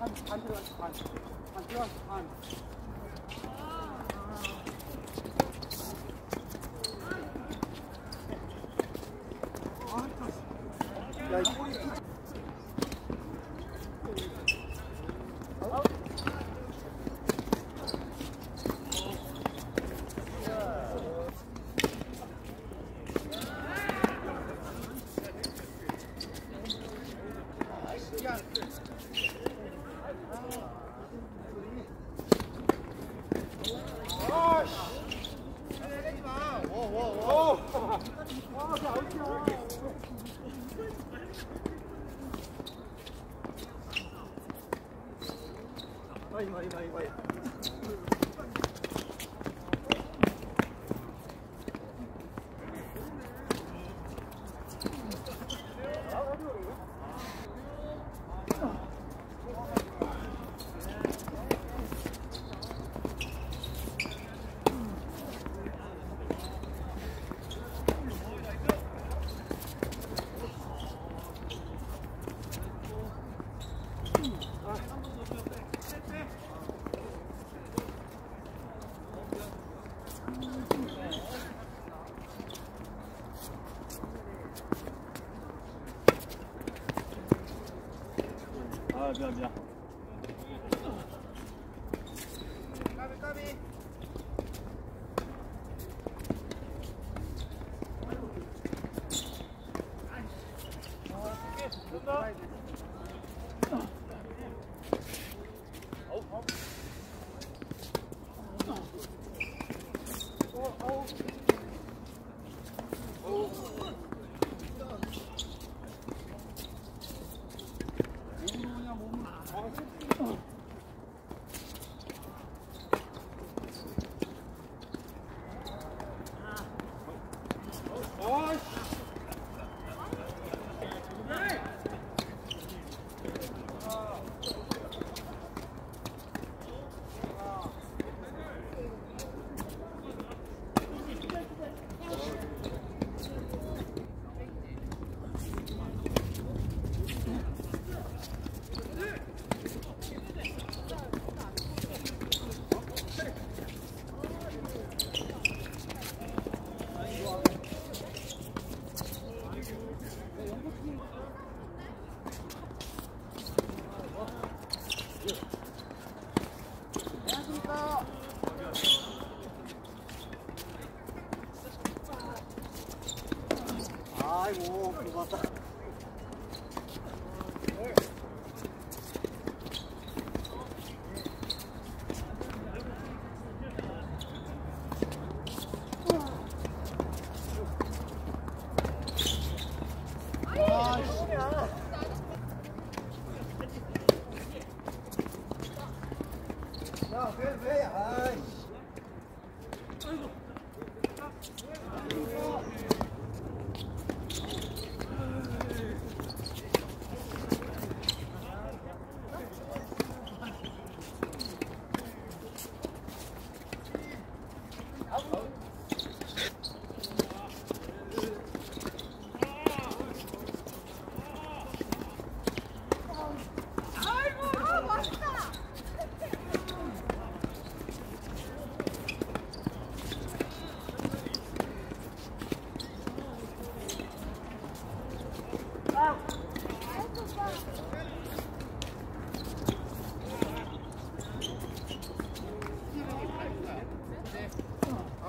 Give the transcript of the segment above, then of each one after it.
반, 반 들어갔어, 반. 반 들어갔어, 반. 야, 이 バいバいい。 아이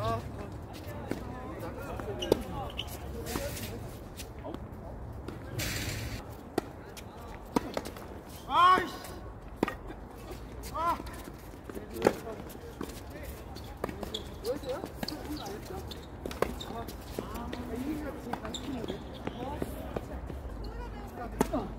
아, 이게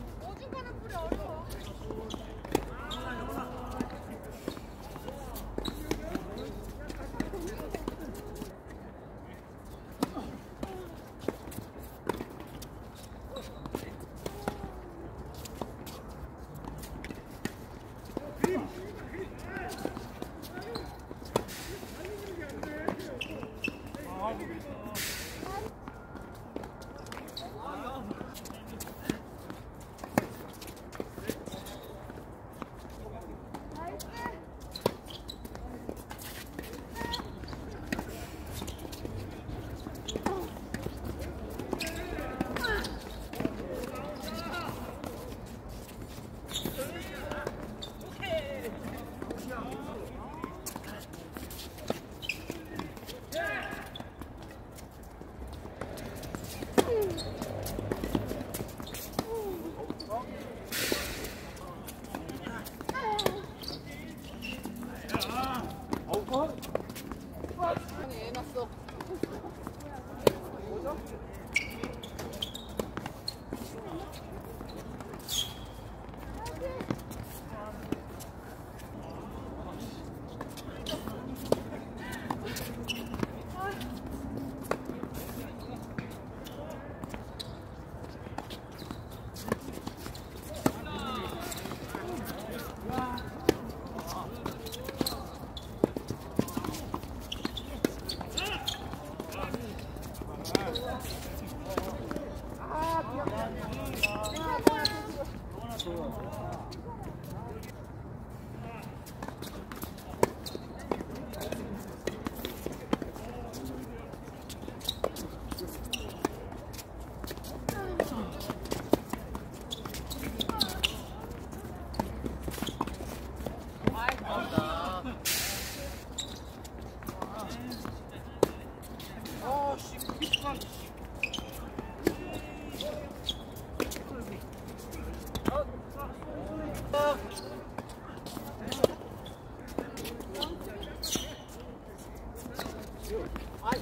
오씨 아이